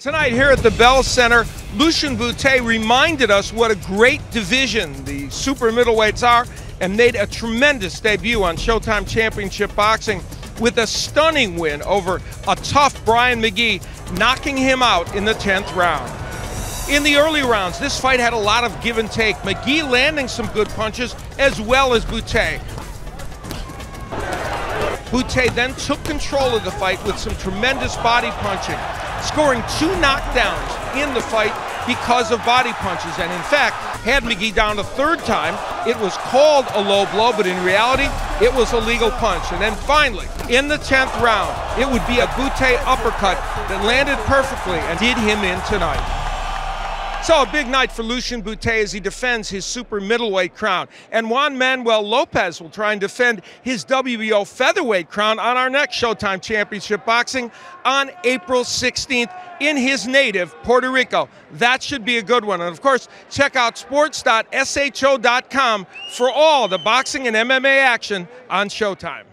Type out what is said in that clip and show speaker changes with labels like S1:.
S1: Tonight here at the Bell Center, Lucian Bute reminded us what a great division the super middleweights are and made a tremendous debut on Showtime Championship Boxing with a stunning win over a tough Brian Magee, knocking him out in the 10th round. In the early rounds, this fight had a lot of give and take. Magee landing some good punches as well as Bute. Bute then took control of the fight with some tremendous body punching scoring two knockdowns in the fight because of body punches. And in fact, had Magee down a third time, it was called a low blow, but in reality, it was a legal punch. And then finally, in the 10th round, it would be a Bute uppercut that landed perfectly and did him in tonight. So a big night for Lucian Bute as he defends his super middleweight crown. And Juan Manuel Lopez will try and defend his WBO featherweight crown on our next Showtime Championship Boxing on April 16th in his native Puerto Rico. That should be a good one. And of course, check out sports.sho.com for all the boxing and MMA action on Showtime.